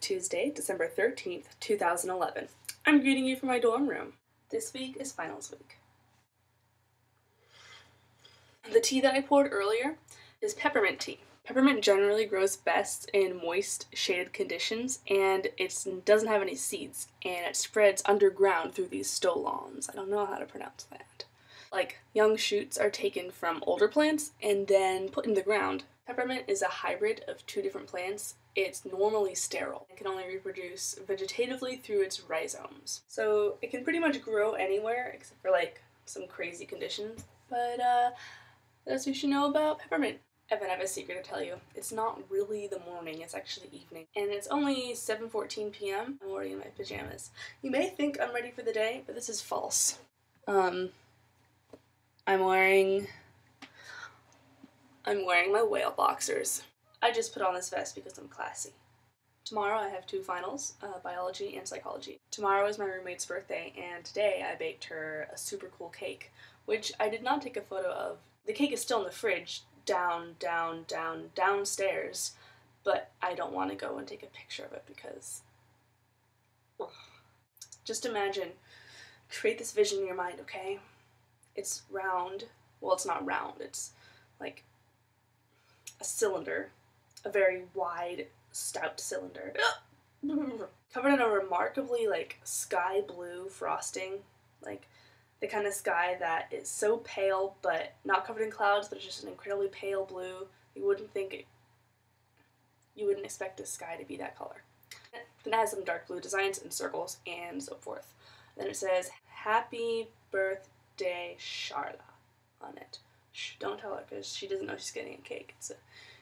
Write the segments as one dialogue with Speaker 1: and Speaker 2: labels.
Speaker 1: Tuesday, December 13th, 2011. I'm greeting you from my dorm room. This week is finals week. The tea that I poured earlier is peppermint tea. Peppermint generally grows best in moist, shaded conditions, and it doesn't have any seeds, and it spreads underground through these stolons. I don't know how to pronounce that. Like, young shoots are taken from older plants and then put in the ground. Peppermint is a hybrid of two different plants. It's normally sterile. and can only reproduce vegetatively through its rhizomes. So it can pretty much grow anywhere except for like some crazy conditions. But uh, that's what you should know about peppermint. Evan, I have a secret to tell you. It's not really the morning, it's actually evening. And it's only 7.14 p.m. I'm already in my pajamas. You may think I'm ready for the day, but this is false. Um, I'm wearing I'm wearing my whale boxers. I just put on this vest because I'm classy. Tomorrow I have two finals, uh, biology and psychology. Tomorrow is my roommate's birthday, and today I baked her a super cool cake, which I did not take a photo of. The cake is still in the fridge, down, down, down, downstairs, but I don't want to go and take a picture of it because. Just imagine, create this vision in your mind, okay? It's round. Well, it's not round, it's like a cylinder, a very wide, stout cylinder, covered in a remarkably like sky blue frosting, like the kind of sky that is so pale but not covered in clouds, but it's just an incredibly pale blue. You wouldn't think it, you wouldn't expect the sky to be that color. Then it has some dark blue designs and circles and so forth. Then it says "Happy Birthday, Charla" on it. Shh, don't tell her because she doesn't know she's getting a cake. It's a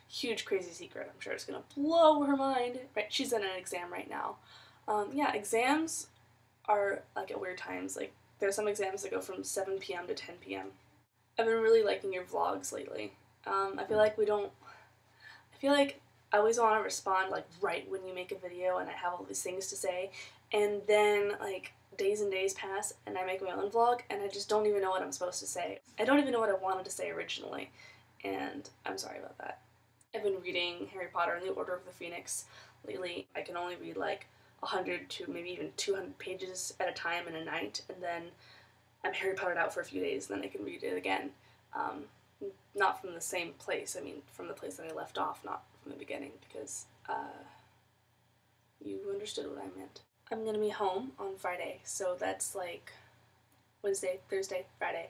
Speaker 1: huge, crazy secret. I'm sure it's gonna blow her mind. Right? She's in an exam right now. Um, yeah, exams are like at weird times. Like there's some exams that go from 7 p.m. to 10 p.m. I've been really liking your vlogs lately. Um, I feel like we don't. I feel like I always want to respond like right when you make a video and I have all these things to say, and then like days and days pass and I make my own vlog and I just don't even know what I'm supposed to say. I don't even know what I wanted to say originally, and I'm sorry about that. I've been reading Harry Potter and the Order of the Phoenix lately. I can only read like 100 to maybe even 200 pages at a time in a night, and then I'm Harry Pottered out for a few days, and then I can read it again. Um, not from the same place, I mean, from the place that I left off, not from the beginning, because uh, you understood what I meant. I'm gonna be home on Friday, so that's like Wednesday, Thursday, Friday.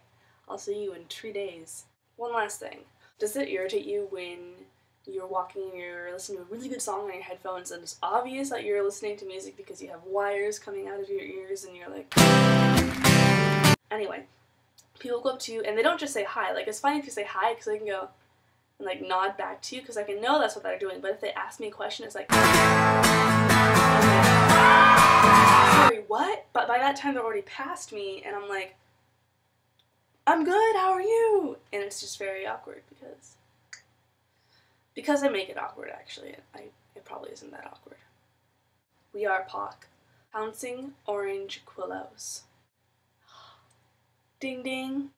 Speaker 1: I'll see you in three days. One last thing. Does it irritate you when you're walking and you're listening to a really good song on your headphones and it's obvious that you're listening to music because you have wires coming out of your ears and you're like. Anyway, people go up to you and they don't just say hi. Like, it's fine if you say hi because they can go and like nod back to you because I can know that's what they're doing. But if they ask me a question, it's like. Sorry, what? But by that time, they're already past me and I'm like. I'm good, how are you? And it's just very awkward because because I make it awkward, actually, I, it probably isn't that awkward. We are POQ. Pouncing Orange Quillos. Ding ding.